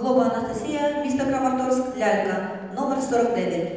Глоба Анастасія, місто Краматорськ, лялька, номер 49.